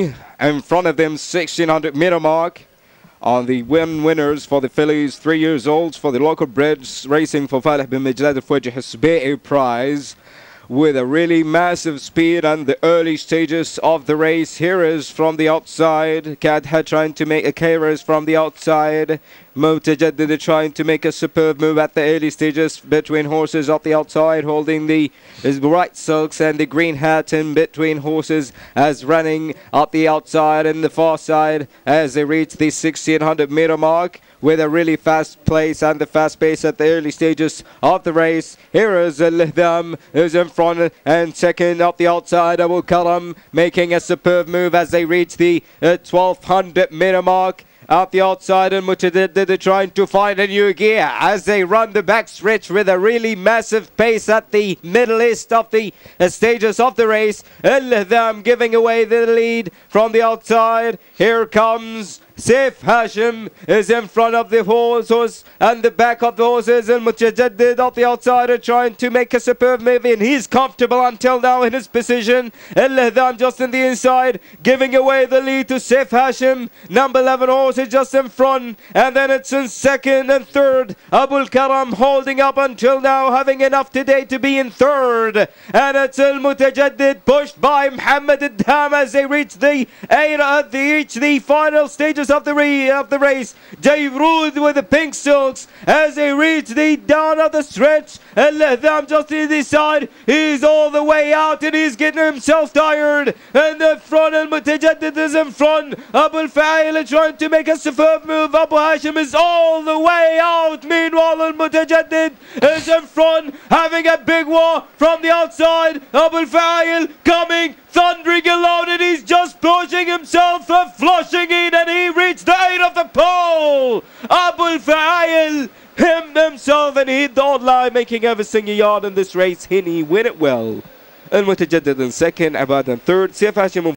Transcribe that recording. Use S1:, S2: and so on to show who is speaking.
S1: in front of them 1600 meter mark on the win winners for the fillies, three years old for the local breds racing for Faleh bin Mijdad Fwajih Hasbi'i prize with a really massive speed and the early stages of the race. Here is from the outside. Kadha trying to make a K-race from the outside. Mutajaddid trying to make a superb move at the early stages between horses up the outside, holding the white silks and the green hat in between horses as running up the outside and the far side as they reach the 1600 meter mark with a really fast place and the fast pace at the early stages of the race. Here is Al-Hidam who's in front and second up the outside. Abu Karam making a superb move as they reach the uh, 1200 meter mark out the outside and Mutajaddid trying to find a new gear as they run the back stretch with a really massive pace at the middle east of the uh, stages of the race. Al-Hidam giving away the lead from the outside. Here comes Saif Hashim is in front of the horses and the back of the horses and Mutajaddid up the outside trying to make a superb move and he's comfortable until now in his position. El just in the inside giving away the lead to Saif Hashim. Number 11 horse is just in front and then it's in second and third. Abul Karam holding up until now having enough today to be in third and it's El Mutajaddid pushed by Muhammad Adham as they reach the eight, uh, they reach the final stages of the, of the race. Dave Rood with the pink silks as they reach the down of the stretch and let them just to the side. He's all the way out and he's getting himself tired. And the front and Mutajaddid is in front. Abu Fa'il is trying to make a superb move. Abu Hashim is all the way out. Meanwhile, Al is in front, having a big war from the outside. Abu Fa'il coming, thundering alone, and he's just pushing himself and flushing in, and he reached the eight of the goal. Abul Fa'il, him himself, and he don't lie, making every single yard in this race. Hini win it well. And Mutajaddid in second, Abad in third, Saif Hashim